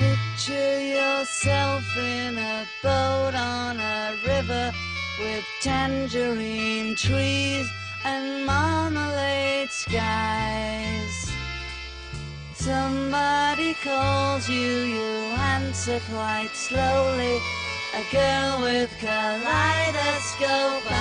Picture yourself in a boat on a river with tangerine trees and marmalade skies. Somebody calls you, you answer quite slowly. A girl with kaleidoscope.